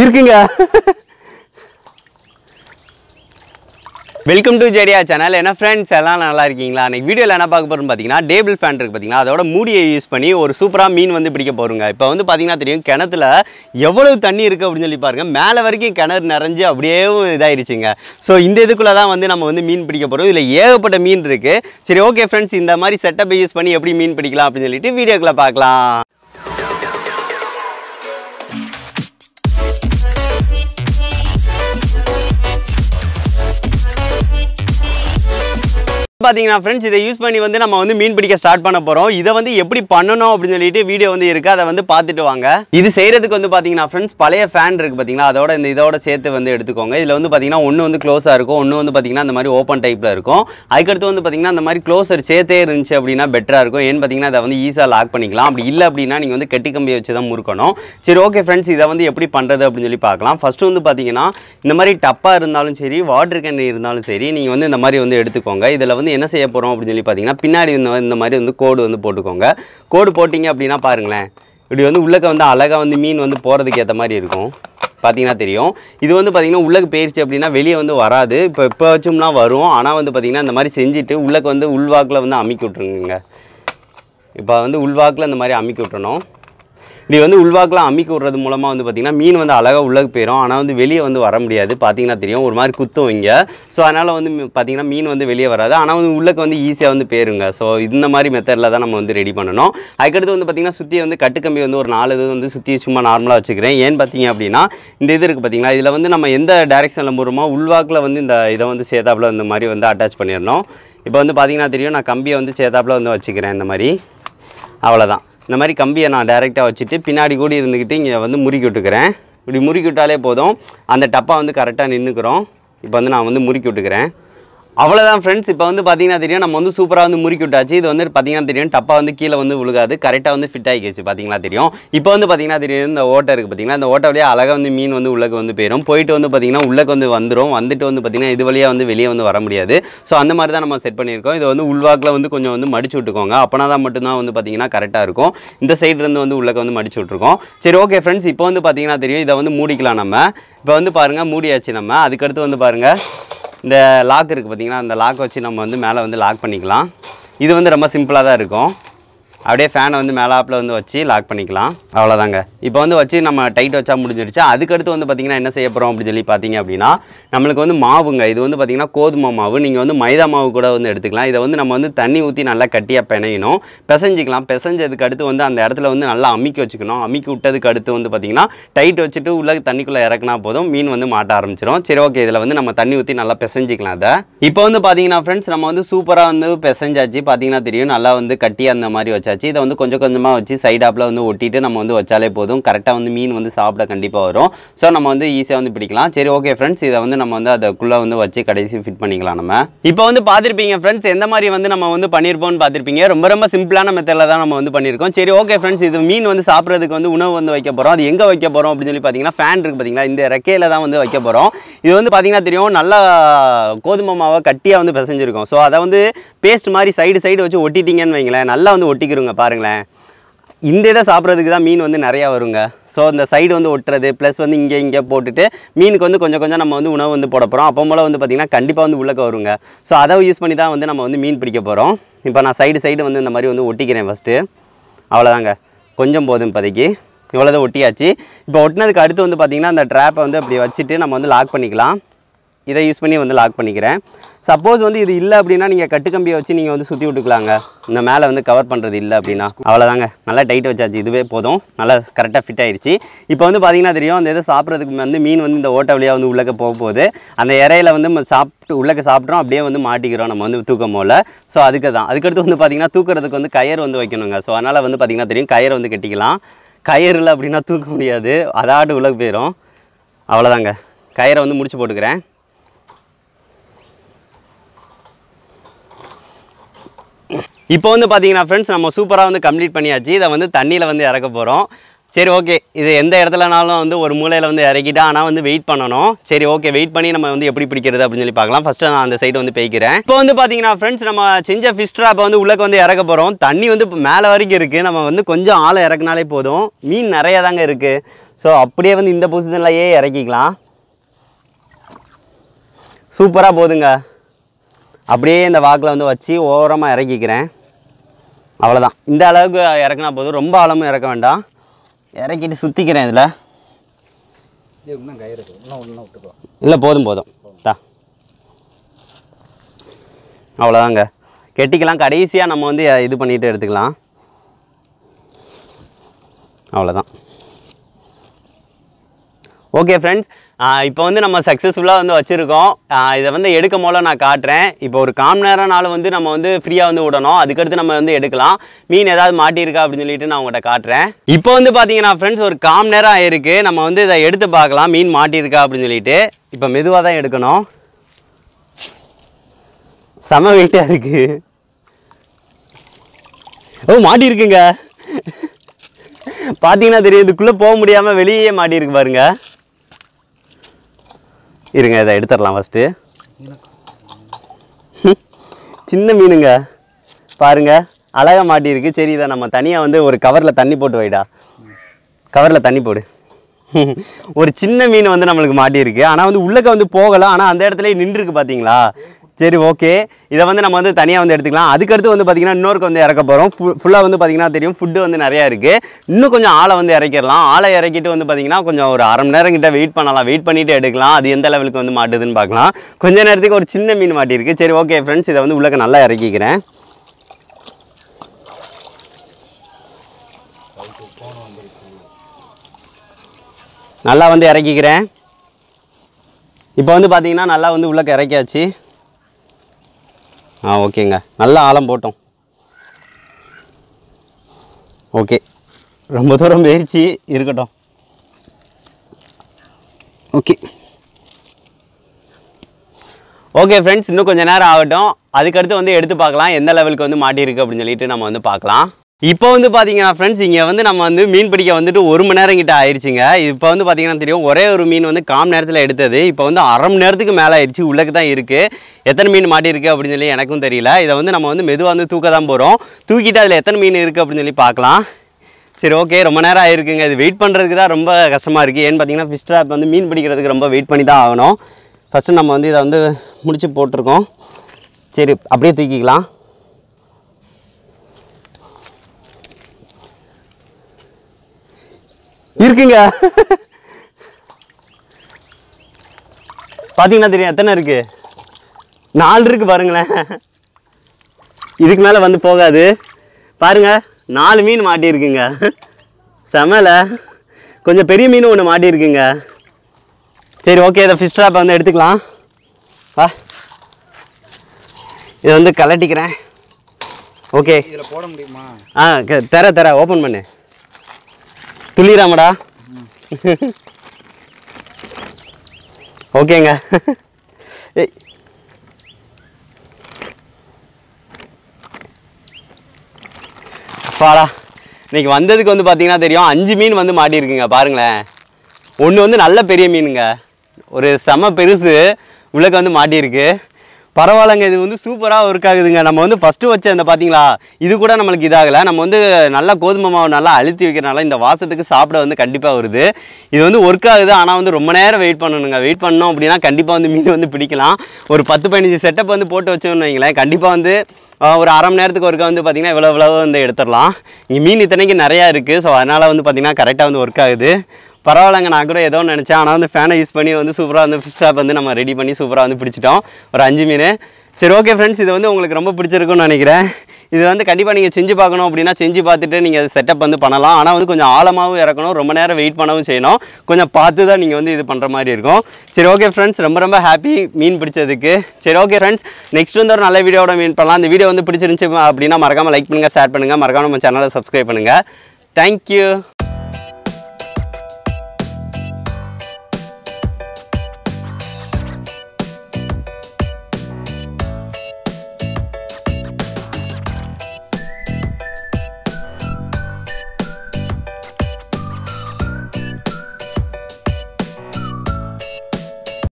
இருக்குங்க. Welcome to ஜெடியா channel என்ன ஃப்ரெண்ட்ஸ் எல்லாம் நல்லா இருக்கீங்களா? அன்றைக்கி வீடியோவில் என்ன பார்க்க போகிறோம்னு பார்த்தீங்கன்னா டேபிள் ஃபேன் இருக்குது பார்த்தீங்கன்னா அதோட மூடியை யூஸ் பண்ணி ஒரு சூப்பராக மீன் வந்து பிடிக்க போகிறோங்க இப்போ வந்து பார்த்தீங்கன்னா தெரியும் கிணத்துல எவ்வளவு தண்ணி இருக்குது அப்படின்னு சொல்லி பாருங்கள் மேலே வரைக்கும் கிணறு நிறைஞ்சு அப்படியே இதாயிருச்சுங்க. ஸோ இந்த இதுக்குள்ளே தான் வந்து நம்ம வந்து மீன் பிடிக்க போகிறோம் இதில் ஏகப்பட்ட மீன் இருக்குது சரி ஓகே ஃப்ரெண்ட்ஸ் இந்த மாதிரி செட்டப்பை யூஸ் பண்ணி எப்படி மீன் பிடிக்கலாம் அப்படின்னு சொல்லிட்டு வீடியோக்குள்ளே பார்க்கலாம். பார்த்தீங்கன்னா ஃப்ரெண்ட்ஸ் இதை யூஸ் பண்ணி வந்து நம்ம வந்து மீன் பிடிக்க ஸ்டார்ட் பண்ண போகிறோம் இதை வந்து எப்படி பண்ணணும் அப்படின்னு சொல்லிட்டு வீடியோ வந்து இருக்குது அதை வந்து பார்த்துட்டு வாங்க. இது செய்கிறதுக்கு வந்து பார்த்தீங்கன்னா ஃப்ரெண்ட்ஸ் பழைய ஃபேன் இருக்குது பார்த்தீங்களா அதோட இந்த இதோட சேர்த்து வந்து எடுத்துக்கோங்க. இதில் வந்து பார்த்தீங்கன்னா ஒன்று வந்து க்ளோஸாக இருக்கும். ஒன்று வந்து பார்த்தீங்கன்னா அந்த மாதிரி ஓப்பன் டைப்பில் இருக்கும். அதுக்கடுத்து வந்து பார்த்தீங்கன்னா அந்த மாதிரி க்ளோஸர் சேர்த்தே இருந்துச்சு அப்படின்னா பெட்டராக இருக்கும். ஏன்னு பார்த்தீங்கன்னா அதை வந்து ஈஸியாக லாக் பண்ணிக்கலாம். அப்படி இல்லை அப்படின்னா நீங்கள் வந்து கெட்டி கம்பியை வச்சு தான் முறுக்கணும். சரி ஓகே ஃப்ரெண்ட்ஸ் இதை வந்து எப்படி பண்ணுறது அப்படின்னு சொல்லி பார்க்கலாம். ஃபஸ்ட்டு வந்து பார்த்தீங்கன்னா இந்த மாதிரி டப்பாக இருந்தாலும் சரி வாட்டர் கேன் இருந்தாலும் சரி நீங்கள் வந்து இந்த மாதிரி வந்து எடுத்துக்கோங்க. இதில் வந்து என்ன செய்ய போகிறோம் அப்படின்னு சொல்லி பார்த்தீங்கன்னா பின்னாடி இந்த இந்த மாதிரி வந்து கோடு வந்து போட்டுக்கோங்க. கோடு போட்டிங்க அப்படின்னா பாருங்களேன். இப்படி வந்து உள்ளக்க வந்து அழகாக வந்து மீன் வந்து போகிறதுக்கு ஏற்ற மாதிரி இருக்கும். பார்த்தீங்கன்னா தெரியும். இது வந்து பார்த்தீங்கன்னா உள்ளக்கு போயிடுச்சு அப்படின்னா வெளியே வந்து வராது. இப்போ இப்போ வச்சோம்னா வரும். ஆனால் வந்து பார்த்திங்கன்னா இந்த மாதிரி செஞ்சுட்டு உள்ளக்கு வந்து உள்வாக்கில் வந்து அமுக்கி விட்ருங்க இப்போ வந்து உள்வாக்கில் இந்த மாதிரி அமைக்கி விட்டணும் இப்படி வந்து உள்வாக்கில் அம்மிக்கு விட்றது மூலமாக வந்து பார்த்திங்கன்னா மீன் வந்து அழகாக உள்ளக்கு போயிடும் ஆனால் வந்து வெளியே வந்து வர முடியாது. பார்த்தீங்கன்னா தெரியும். ஒரு மாதிரி குத்தும் இங்கே. ஸோ அதனால் வந்து பார்த்திங்கன்னா பார்த்தீங்கன்னா மீன் வந்து வெளியே வராது. ஆனால் வந்து உள்ளக்கு வந்து ஈஸியாக வந்து போயிருங்க. ஸோ இந்த மாதிரி மெத்தடில் தான் நம்ம வந்து ரெடி பண்ணணும். அதுக்கடுத்து வந்து பார்த்திங்கன்னா சுற்றி வந்து கட்டுக்கம்பி வந்து ஒரு நாலு இது வந்து சுற்றி சும்மா நார்மலாக வச்சுக்கிறேன். ஏன் பார்த்தீங்க அப்படின்னா இந்த இது இருக்குது பார்த்தீங்களா இதில் வந்து நம்ம எந்த டேரெக்ஷனில் போகிறோமோ உள்வாக்கில் வந்து இந்த இதை வந்து சேதாப்பில் இந்த மாதிரி வந்து அட்டாச் பண்ணிடணும். இப்போ வந்து பார்த்திங்கன்னா தெரியும் நான் கம்பியை வந்து சேதாப்பில் வந்து வச்சுக்கிறேன் இந்த மாதிரி. அவ்வளோதான் இந்த மாதிரி கம்பியை நான் டைரெக்டாக வச்சுட்டு பின்னாடி கூட இருந்துக்கிட்டு இங்கே வந்து முறுக்கி விட்டுக்கிறேன். இப்படி முறுக்கி விட்டாலே போதும். அந்த டப்பா வந்து கரெக்டாக நின்றுக்கிறோம் இப்போ வந்து நான் வந்து முறுக்கி விட்டுக்கிறேன். அவ்வளோதான் ஃப்ரெண்ட்ஸ் இப்போ வந்து பார்த்தீங்கன்னா தெரியும் நம்ம வந்து சூப்பராக வந்து முறுக்கி விட்டாச்சு. இது வந்து பார்த்தீங்கன்னா தெரியும் டப்பா வந்து கீழே வந்து விழுகாது. கரெக்டாக வந்து ஃபிட் ஆகிக்கிச்சு பார்த்தீங்களா தெரியும். இப்போ வந்து பார்த்தீங்கன்னா தெரியும் இந்த ஓட்டை இருக்குது பார்த்தீங்களா இந்த ஓட்டை வழியாக அழகாக வந்து மீன் வந்து உள்ளக்கு வந்து போயிடும் போயிட்டு வந்து பார்த்தீங்கன்னா உள்ளக்கு வந்து வந்துடும் வந்துட்டு வந்து பார்த்தீங்கன்னா இது வழியாக வந்து வெளியே வந்து வர முடியாது. ஸோ அந்த மாதிரி தான் நம்ம செட் பண்ணியிருக்கோம். இதை வந்து உள்வாக்கில் வந்து கொஞ்சம் வந்து மடிச்சு விட்டுக்கோங்க. அப்போனா தான் மட்டும்தான் வந்து பார்த்தீங்கன்னா கரெக்டாக இருக்கும். இந்த சைட்லேருந்து வந்து உள்ளக்க வந்து மடிச்சு விட்ருக்கோம் சரி ஓகே ஃப்ரெண்ட்ஸ் இப்போ வந்து பார்த்தீங்கன்னா தெரியும் இதை வந்து மூடிக்கலாம் நம்ம. இப்போ வந்து பாருங்கள் மூடியாச்சு நம்ம. அதுக்கடுத்து வந்து பாருங்கள் இந்த லாக் இருக்குது பார்த்தீங்கன்னா அந்த லாக் வச்சு நம்ம வந்து மேலே வந்து லாக் பண்ணிக்கலாம். இது வந்து ரொம்ப சிம்பிளாக தான் இருக்கும். அப்படியே ஃபேனை வந்து மேலாப்பில் வந்து வச்சு லாக் பண்ணிக்கலாம். அவ்வளோதாங்க இப்போ வந்து வச்சு நம்ம டைட் வச்சா முடிஞ்சிருச்சு. அதுக்கடுத்து வந்து பார்த்திங்கன்னா என்ன செய்ய போகிறோம் அப்படின்னு சொல்லி பார்த்தீங்க அப்படின்னா நம்மளுக்கு வந்து மாவுங்க. இது வந்து பார்த்திங்கன்னா கோதுமை மாவு. நீங்கள் வந்து மைதா மாவு கூட வந்து எடுத்துக்கலாம். இதை வந்து நம்ம வந்து தண்ணி ஊற்றி நல்லா கட்டியாக பிணையணும். பிசைஞ்சிக்கலாம். பிசைஞ்சதுக்கு அடுத்து வந்து அந்த இடத்துல வந்து நல்லா அமுக்கி வச்சுக்கணும். அமுக்கி விட்டதுக்கு அடுத்து வந்து பார்த்திங்கன்னா டைட் வச்சுட்டு உள்ள தண்ணிக்குள்ளே இறக்குனா போதும். மீன் வந்து மாட்ட ஆரம்பிச்சிடும் சரி ஓகே இதில் வந்து நம்ம தண்ணி ஊற்றி நல்லா பிசைஞ்சிக்கலாம் அதை இப்போ வந்து பார்த்தீங்கன்னா ஃப்ரெண்ட்ஸ் நம்ம வந்து சூப்பராக வந்து பிசைஞ்சாச்சு. பார்த்தீங்கன்னா தெரியும். நல்லா வந்து கட்டி அந்த மாதிரி வச்சாச்சு. வச்சு இதை வந்து கொஞ்சம் கொஞ்சமாக வச்சு சைடாப்பில் வந்து ஒட்டிட்டு நம்ம வந்து வச்சாலே போதும். கரெக்டாக வந்து மீன் வந்து சாப்பிட கண்டிப்பாக வரும். ஸோ நம்ம வந்து ஈஸியாக வந்து பிடிக்கலாம். சரி ஓகே ஃப்ரெண்ட்ஸ் இதை வந்து நம்ம வந்து அதுக்குள்ளே வந்து வச்சு கடைசி ஃபிட் பண்ணிக்கலாம் நம்ம. இப்போ வந்து பார்த்துருப்பீங்க ஃப்ரெண்ட்ஸ் எந்த மாதிரி வந்து நம்ம வந்து பண்ணியிருப்போம்னு பார்த்துருப்பீங்க? ரொம்ப ரொம்ப சிம்பிளான மெத்தடில் தான் நம்ம வந்து பண்ணியிருக்கோம் சரி ஓகே ஃப்ரெண்ட்ஸ் இது மீன் வந்து சாப்பிட்றதுக்கு வந்து உணவு வந்து வைக்க போகிறோம் அது எங்கே வைக்க போகிறோம் அப்படின்னு சொல்லி பார்த்தீங்கன்னா ஃபேன் இருக்குது பார்த்தீங்களா? இந்த ரெக்கையில் தான் வந்து வைக்க போகிறோம் இது வந்து பார்த்தீங்கன்னா தெரியும் நல்லா கோதுமை மாவை கட்டியாக வந்து பிசைஞ்சிருக்கும். ஸோ அதை வந்து பேஸ்ட் மாதிரி சைடு சைடு வச்சு ஒட்டிட்டீங்கன்னு வைங்களேன். நல்லா வந்து ஒட்டிக்கிறோம் ஒட்டிக்கிறோங்க பாருங்களேன். இந்த இதை சாப்பிட்றதுக்கு தான் மீன் வந்து நிறையா வருங்க. ஸோ இந்த சைடு வந்து ஒட்டுறது ப்ளஸ் வந்து இங்கே இங்கே போட்டுட்டு மீனுக்கு வந்து கொஞ்சம் கொஞ்சம் நம்ம வந்து உணவு வந்து போட போகிறோம் அப்போ போல் வந்து பார்த்திங்கன்னா கண்டிப்பாக வந்து உள்ளக்க வருங்க. ஸோ அதை யூஸ் பண்ணி தான் வந்து நம்ம வந்து மீன் பிடிக்க போகிறோம் இப்போ நான் சைடு சைடு வந்து இந்த மாதிரி வந்து ஒட்டிக்கிறேன் ஃபஸ்ட்டு அவ்வளோதாங்க கொஞ்சம் போதும் இப்போதைக்கு. இவ்வளோதான் ஒட்டியாச்சு. இப்போ ஒட்டினதுக்கு அடுத்து வந்து பார்த்திங்கன்னா அந்த ட்ராப்பை வந்து அப்படி வச்சுட்டு நம்ம வந்து லாக் பண்ணிக்கலாம். இதை யூஸ் பண்ணி வந்து லாக் பண்ணிக்கிறேன். சப்போஸ் வந்து இது இல்லை அப்படின்னா நீங்கள் கட்டுக்கம்பியை வச்சு நீங்கள் வந்து சுற்றி விட்டுக்கலாங்க. இந்த மேலே வந்து கவர் பண்ணுறது இல்லை அப்படின்னா. அவ்வளோதாங்க நல்லா டைட் வச்சாச்சு. இதுவே போதும். நல்லா கரெக்டாக ஃபிட் ஆயிடுச்சு இப்போ வந்து பார்த்தீங்கன்னா தெரியும் அந்த இதை சாப்பிட்றதுக்கு வந்து மீன் வந்து இந்த ஓட்டை வழியாக வந்து உள்ளக்க போக போகுது அந்த இறையில வந்து நம்ம சாப்பிட்டு உள்ளக்க சாப்பிட்றோம் அப்படியே வந்து மாட்டிக்கிறோம் நம்ம வந்து தூக்கம் போல். ஸோ அதுக்கு தான் அதுக்கடுத்து வந்து பார்த்தீங்கன்னா தூக்கிறதுக்கு வந்து கயிறு வந்து வைக்கணுங்க. ஸோ அதனால் வந்து பார்த்திங்கன்னா தெரியும் கயிறு வந்து கட்டிக்கலாம். கயிறு இல்லை அப்படின்னா தூக்க முடியாது. அதாட்டு உள்ளே போயிடும் அவ்வளோதாங்க கயிறை வந்து முடிச்சு போட்டுக்கிறேன். இப்போ வந்து பார்த்தீங்கன்னா ஃப்ரெண்ட்ஸ் நம்ம சூப்பராக வந்து கம்ப்ளீட் பண்ணியாச்சு. இதை வந்து தண்ணியில் வந்து இறக்க போகிறோம் சரி ஓகே இது எந்த இடத்துலனாலும் வந்து ஒரு மூலையில் வந்து இறக்கிட்டா ஆனால் வந்து வெயிட் பண்ணணும். சரி ஓகே வெயிட் பண்ணி நம்ம வந்து எப்படி பிடிக்கிறது அப்படின்னு சொல்லி பார்க்கலாம். ஃபஸ்ட்டு நான் அந்த சைடு வந்து பேய்க்கிறேன். இப்போ வந்து பார்த்தீங்கன்னா ஃப்ரெண்ட்ஸ் நம்ம செஞ்ச ஃபிஷ் ட்ராப்பை வந்து உள்ளக்க வந்து இறக்க போகிறோம் தண்ணி வந்து இப்போ மேலே வரைக்கும் இருக்குது நம்ம வந்து கொஞ்சம் ஆழம் இறக்குனாலே போதும். மீன் நிறையா தாங்க இருக்குது ஸோ அப்படியே வந்து இந்த பொசிஷன்லையே இறக்கிக்கலாம். சூப்பராக போதுங்க. அப்படியே இந்த வாக்கில் வந்து வச்சு ஓரமாக இறக்கிக்கிறேன். அவ்வளோதான் இந்த அளவுக்கு இறக்குனா போதும். ரொம்ப ஆழமும் இறக்க வேண்டாம். இறக்கிட்டு சுற்றிக்கிறேன் இதில். இல்லை போதும் போதும். தா. அவ்வளோதாங்க கெட்டிக்கலாம். கடைசியாக நம்ம வந்து இது பண்ணிட்டு எடுத்துக்கலாம். அவ்வளோதான் ஓகே ஃப்ரெண்ட்ஸ் இப்போ வந்து நம்ம சக்ஸஸ்ஃபுல்லாக வந்து வச்சுருக்கோம். இதை வந்து எடுக்கும் போல நான் காட்டுறேன். இப்போ ஒரு காம் நேரம்னால வந்து நம்ம வந்து ஃப்ரீயாக வந்து விடணும். அதுக்கடுத்து நம்ம வந்து எடுக்கலாம். மீன் ஏதாவது மாட்டியிருக்கா அப்படின்னு சொல்லிட்டு நான் உங்கள்கிட்ட காட்டுறேன். இப்போ வந்து பார்த்தீங்கன்னா ஃப்ரெண்ட்ஸ் ஒரு காம் நேரம் ஆயிருக்கு. நம்ம வந்து இதை எடுத்து பார்க்கலாம். மீன் மாட்டியிருக்கா அப்படின்னு சொல்லிட்டு. இப்போ மெதுவாக தான் எடுக்கணும். செம வெயிட்டாக இருக்குது ஓ மாட்டியிருக்குங்க. பார்த்தீங்கன்னா தெரியும். இதுக்குள்ளே போக முடியாமல் வெளியே மாட்டியிருக்கு பாருங்கள் இருங்க இதை எடுத்துடலாம் ஃபஸ்ட்டு சின்ன மீனுங்க. பாருங்க அழகாக மாட்டியிருக்கு. சரி இதை நம்ம தனியாக வந்து ஒரு கவரில் தண்ணி போட்டு வைடா. கவரில் தண்ணி போடு. ஒரு சின்ன மீன் வந்து நம்மளுக்கு மாட்டியிருக்கு. ஆனால் வந்து உள்ளக்க வந்து போகலை. ஆனால் அந்த இடத்துல நின்றுருக்கு பார்த்தீங்களா சரி ஓகே இதை வந்து நம்ம வந்து தனியாக வந்து எடுத்துக்கலாம். அதுக்கடுத்து வந்து பார்த்திங்கன்னா இன்னொருக்கு வந்து இறக்க போகிறோம் ஃபு ஃபுல்லாக வந்து பார்த்திங்கன்னா தெரியும். ஃபுட்டு வந்து நிறையா இருக்குது இன்னும் கொஞ்சம் ஆளை வந்து இறக்கிடலாம். ஆளை இறக்கிட்டு வந்து பார்த்திங்கன்னா கொஞ்சம் ஒரு அரை மணி நேரம் கிட்ட வெயிட் பண்ணலாம். வெயிட் பண்ணிவிட்டு எடுக்கலாம். அது எந்த லெவலுக்கு வந்து மாட்டுதுன்னு பார்க்கலாம். கொஞ்ச நேரத்துக்கு ஒரு சின்ன மீன் மாட்டியிருக்கு. சரி ஓகே ஃப்ரெண்ட்ஸ் இதை வந்து உள்ளக்க நல்லா இறக்கிக்கிறேன். நல்லா வந்து இறக்கிக்கிறேன். இப்போ வந்து பார்த்தீங்கன்னா நல்லா வந்து உள்ளக்க இறக்கியாச்சு. ஆ ஓகேங்க. நல்லா ஆழம் போட்டோம். ஓகே. ரொம்ப தூரம் போயிடுச்சு இருக்கட்டும். ஓகே. ஓகே ஃப்ரெண்ட்ஸ் இன்னும் கொஞ்சம் நேரம் ஆகட்டும். அதுக்கடுத்து வந்து எடுத்து பார்க்கலாம். எந்த லெவலுக்கு வந்து மாட்டியிருக்கு அப்படின்னு சொல்லிட்டு நம்ம வந்து பார்க்கலாம். இப்போ வந்து பார்த்தீங்கன்னா ஃப்ரெண்ட்ஸ் இங்கே வந்து நம்ம வந்து மீன் பிடிக்க வந்துட்டு ஒரு மணி நேரம் கிட்ட ஆயிடுச்சுங்க இப்போ வந்து பார்த்தீங்கன்னா தெரியும் ஒரே ஒரு மீன் வந்து காம் நேரத்தில் எடுத்தது. இப்போ வந்து அரை மணி நேரத்துக்கு மேலே ஆயிடுச்சு உள்ளக்கு தான் இருக்குது எத்தனை மீன் மாட்டியிருக்கு அப்படின்னு சொல்லி எனக்கும் தெரியல. இதை வந்து நம்ம வந்து மெதுவாக வந்து தூக்க தான் போகிறோம் தூக்கிட்டு அதில் எத்தனை மீன் இருக்குது அப்படின்னு சொல்லி பார்க்கலாம். சரி ஓகே ரொம்ப நேரம் ஆயிருக்குங்க. இது வெயிட் பண்ணுறதுக்கு தான் ரொம்ப கஷ்டமாக இருக்குது ஏன்னு பார்த்தீங்கன்னா ஃபிஷ் ட்ராப் வந்து மீன் பிடிக்கிறதுக்கு ரொம்ப வெயிட் பண்ணி தான் ஆகணும். ஃபஸ்ட்டு நம்ம வந்து இதை வந்து முடிச்சு போட்டிருக்கோம். சரி அப்படியே தூக்கிக்கலாம். இருக்குங்க. பார்த்தீங்கன்னா தெரியும் எத்தனை இருக்கு? நாலு இருக்கு பாருங்களேன். இதுக்கு மேலே வந்து போகாது. பாருங்க நாலு மீன் மாட்டியிருக்குங்க. செமல. கொஞ்சம் பெரிய மீன் ஒன்று மாட்டியிருக்குங்க. சரி ஓகே இதை ஃபிஷ் ட்ராப்பை வந்து எடுத்துக்கலாம். வா. இதை வந்து கலட்டிக்கிறேன். ஓகே இதில் போட முடியுமா? ஆ தர தர ஓப்பன் பண்ணு. துளிராமடா. ஓகேங்க. ஏய். அப்பாடா இன்னைக்கு வந்ததுக்கு வந்து பார்த்தீங்கன்னா தெரியும் அஞ்சு மீன் வந்து மாட்டியிருக்குங்க பாருங்களேன். ஒன்று வந்து நல்ல பெரிய மீனுங்க. ஒரு செம பெருசு உள்ளக்க வந்து மாட்டியிருக்கு. பரவாயில்லைங்க இது வந்து சூப்பராக ஒர்க் ஆகுதுங்க. நம்ம வந்து ஃபஸ்ட்டு வச்ச அந்த பார்த்தீங்களா இது கூட நம்மளுக்கு இதாகலை. நம்ம வந்து நல்லா கோதுமை மாவு நல்லா அழுத்தி வைக்கிறனால இந்த வாசத்துக்கு சாப்பிட வந்து கண்டிப்பாக வருது. இது வந்து ஒர்க் ஆகுது ஆனால் வந்து ரொம்ப நேரம் வெயிட் பண்ணணுங்க. வெயிட் பண்ணோம் அப்படின்னா கண்டிப்பாக வந்து மீன் வந்து பிடிக்கலாம். ஒரு பத்து பதினஞ்சு செட்டப் வந்து போட்டு வச்சோம்னு வைங்களேன். கண்டிப்பாக வந்து ஒரு அரை மணி நேரத்துக்கு ஒருக்கா வந்து பார்த்திங்கன்னா இவ்வளோ இவ்வளோ வந்து எடுத்துடலாம். இங்கே மீன் இத்தனைக்கு நிறையா இருக்குது ஸோ அதனால் வந்து பார்த்திங்கன்னா கரெக்டாக வந்து ஒர்க் ஆகுது. பரவாயில்லைங்க நான் கூட ஏதோ நினச்சேன். ஆனால் வந்து ஃபேனை யூஸ் பண்ணி வந்து சூப்பராக வந்து ஃபிஷ் ட்ராப் வந்து நம்ம ரெடி பண்ணி சூப்பராக வந்து பிடிச்சிட்டோம். ஒரு அஞ்சு மீன். சரி ஓகே ஃப்ரெண்ட்ஸ் இது வந்து உங்களுக்கு ரொம்ப பிடிச்சிருக்கும்னு நினைக்கிறேன். இது வந்து கண்டிப்பாக நீங்கள் செஞ்சு பார்க்கணும் அப்படின்னா செஞ்சு பார்த்துட்டு நீங்கள் செட்டப் வந்து பண்ணலாம். ஆனால் வந்து கொஞ்சம் ஆழமாகவும் இறக்கணும். ரொம்ப நேரம் வெயிட் பண்ணவும் செய்யணும். கொஞ்சம் பார்த்து தான் நீங்கள் வந்து இது பண்ணுற மாதிரி இருக்கும். சரி ஓகே ஃப்ரெண்ட்ஸ் ரொம்ப ரொம்ப ஹாப்பி மீன் பிடிச்சதுக்கு. சரி ஓகே ஃப்ரெண்ட்ஸ் நெக்ஸ்ட் வந்து ஒரு நல்ல வீடியோட மீன் பண்ணலாம். அந்த வீடியோ வந்து பிடிச்சிருந்துச்சு அப்படின்னா மறக்காமல் லைக் பண்ணுங்கள் ஷேர் பண்ணுங்கள் மறக்காமல் நம்ம சேனலை சப்ஸ்கிரைப் பண்ணுங்கள் தேங்க்யூ